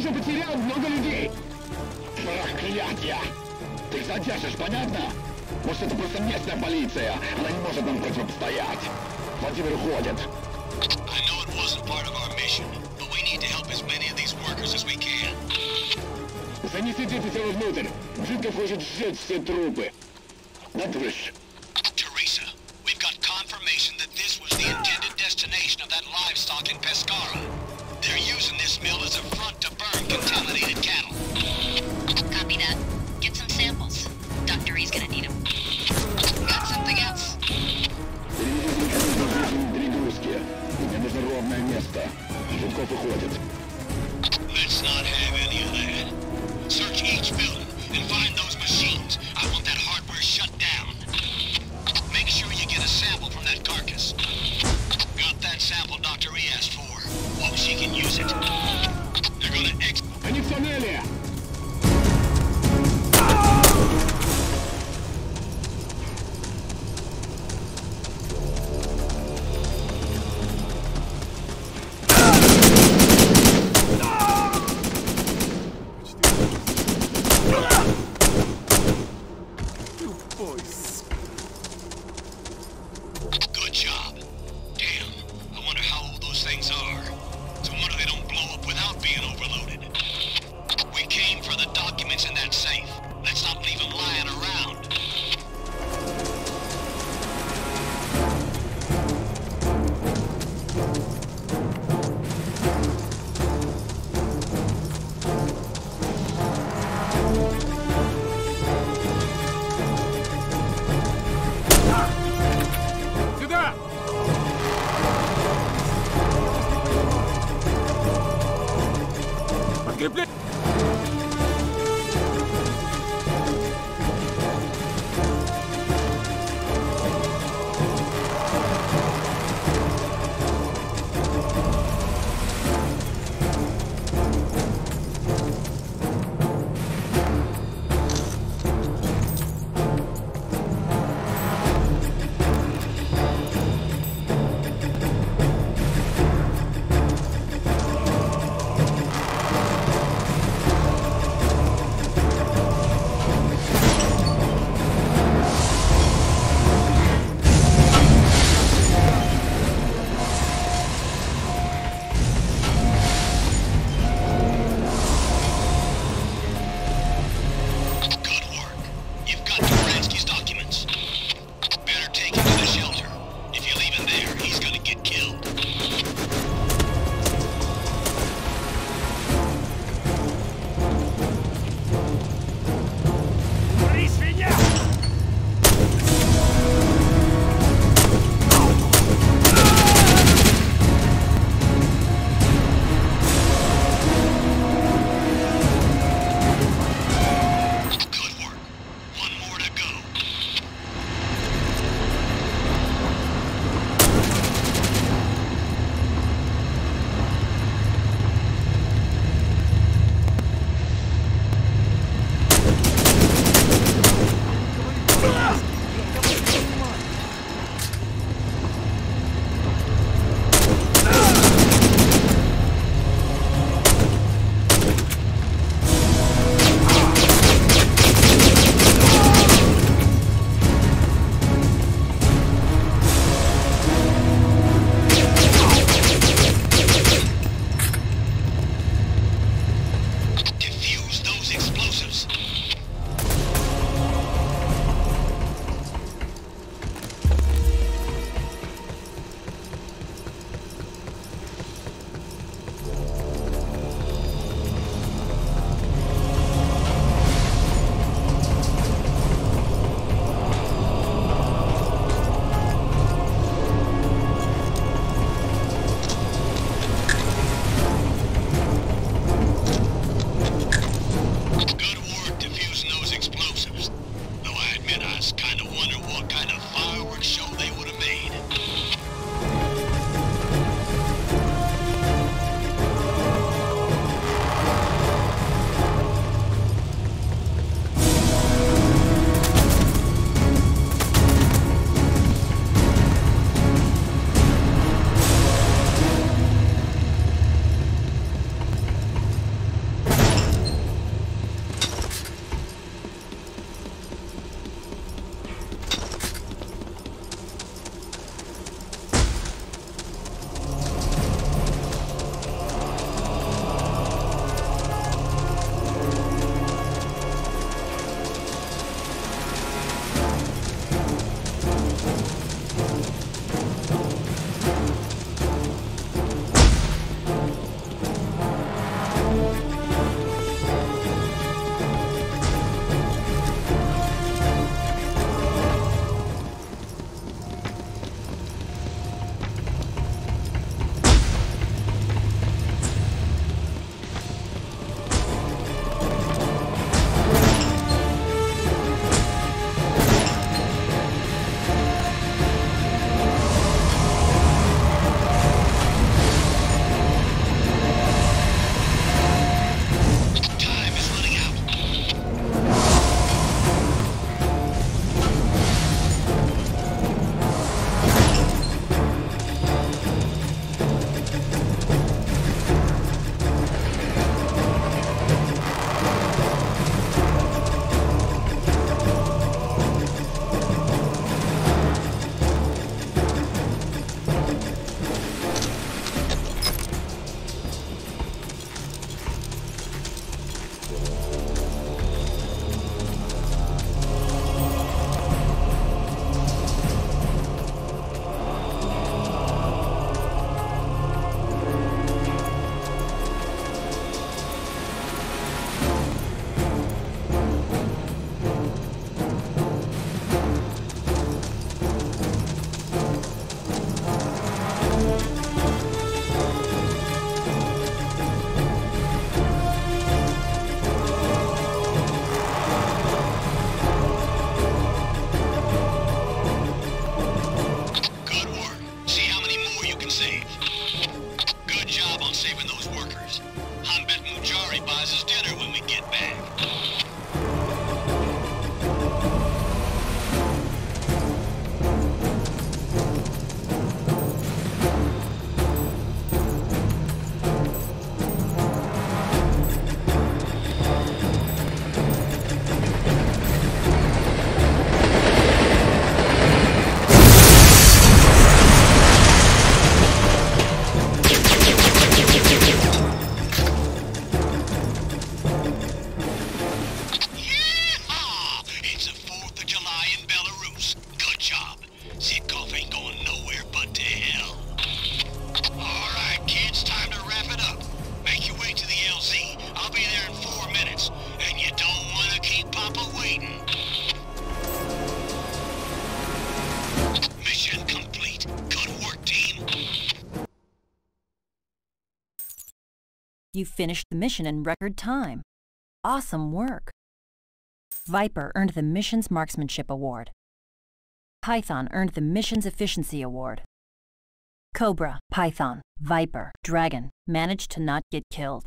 уже потерял много людей. Проклятье! Ты их задержишь, понятно? Может, это просто местная полиция? Она не может нам противостоять. Владимир уходит. I know. Занесите все внутрь. Жидков хочет сжечь все трупы. Надвышь. she can use it. They're gonna ex- Any familiar? quickly, please. finished the mission in record time. Awesome work! Viper earned the Missions Marksmanship Award. Python earned the Missions Efficiency Award. Cobra, Python, Viper, Dragon managed to not get killed.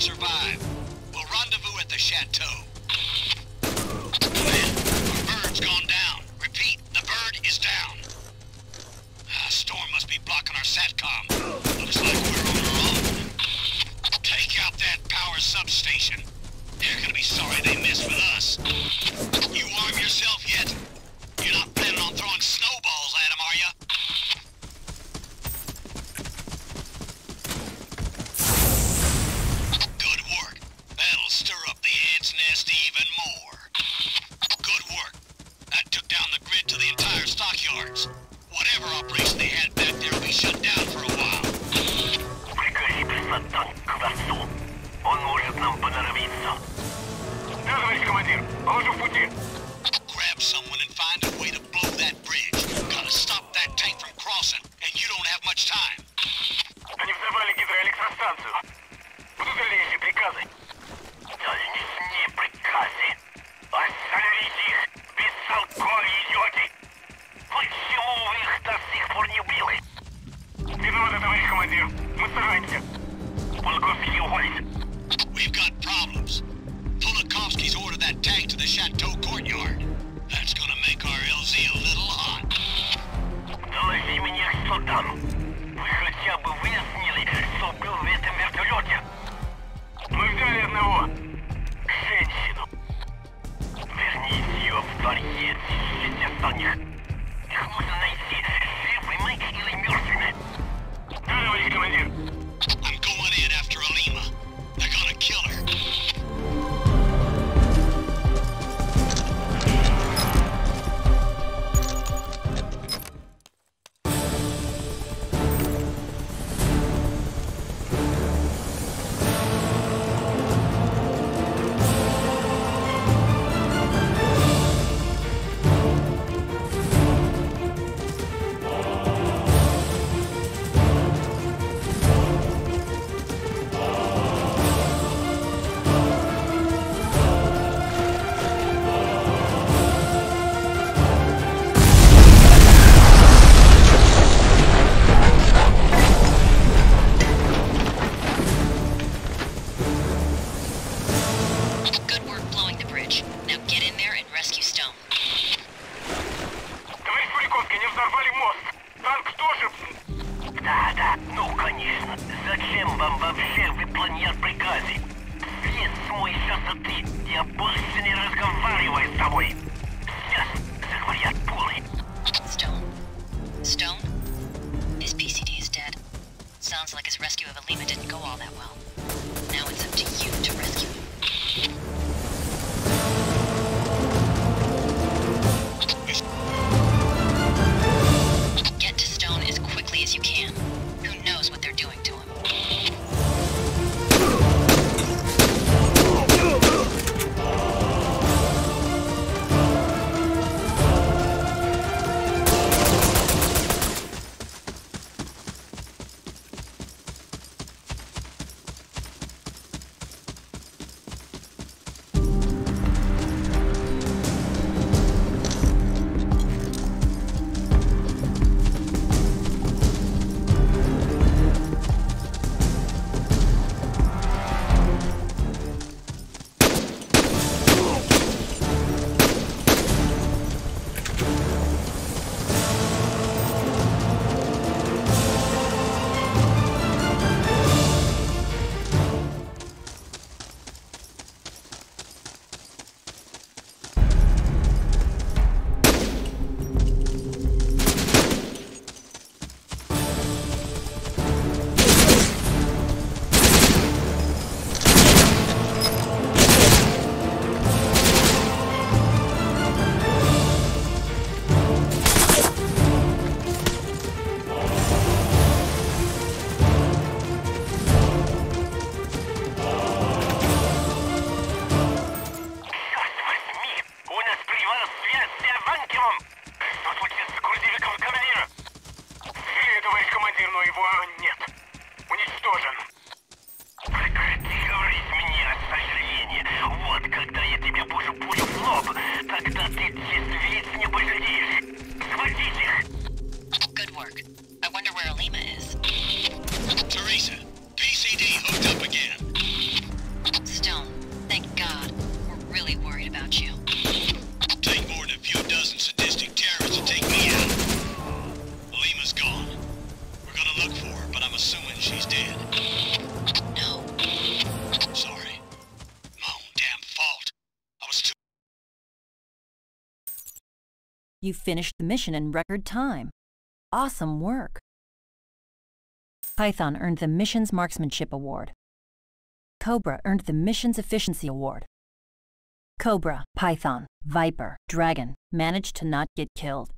survive. We'll rendezvous at the chateau. Танцев. his rescue of Alima didn't go all that well. Now it's up to you work. I wonder where Alima is. Teresa, PCD hooked up again. Stone, thank God. We're really worried about you. Take more than a few dozen sadistic terrorists to take me out. Lima's gone. We're gonna look for her, but I'm assuming she's dead. No. Sorry. My own damn fault. I was too... You finished the mission in record time. Awesome work. Python earned the Missions Marksmanship Award. Cobra earned the Missions Efficiency Award. Cobra, Python, Viper, Dragon managed to not get killed.